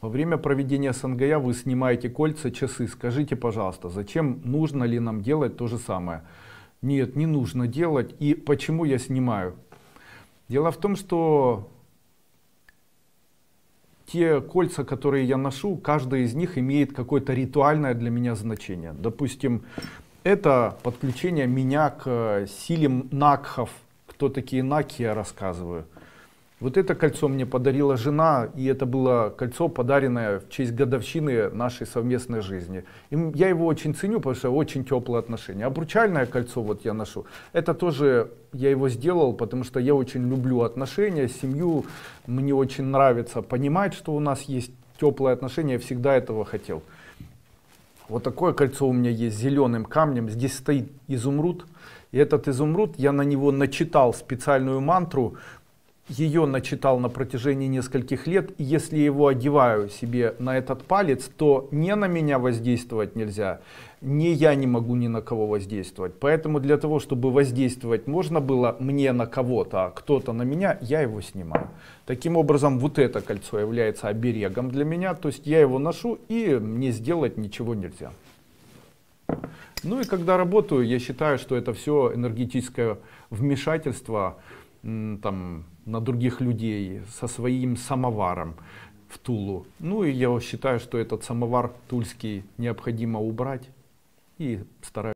Во время проведения СНГЯ вы снимаете кольца, часы. Скажите, пожалуйста, зачем нужно ли нам делать то же самое? Нет, не нужно делать. И почему я снимаю? Дело в том, что те кольца, которые я ношу, каждая из них имеет какое-то ритуальное для меня значение. Допустим, это подключение меня к силе накхов. Кто такие наки, я рассказываю. Вот это кольцо мне подарила жена, и это было кольцо, подаренное в честь годовщины нашей совместной жизни. И я его очень ценю, потому что очень теплые отношения. Обручальное кольцо вот я ношу, это тоже я его сделал, потому что я очень люблю отношения, семью. Мне очень нравится понимать, что у нас есть теплые отношения, я всегда этого хотел. Вот такое кольцо у меня есть с зеленым камнем, здесь стоит изумруд. И этот изумруд, я на него начитал специальную мантру, ее начитал на протяжении нескольких лет, и если его одеваю себе на этот палец, то не на меня воздействовать нельзя, не я не могу ни на кого воздействовать. Поэтому для того, чтобы воздействовать можно было мне на кого-то, а кто-то на меня, я его снимаю. Таким образом, вот это кольцо является оберегом для меня, то есть я его ношу и мне сделать ничего нельзя. Ну и когда работаю, я считаю, что это все энергетическое вмешательство, там, на других людей со своим самоваром в Тулу. Ну и я считаю, что этот самовар тульский необходимо убрать и стараюсь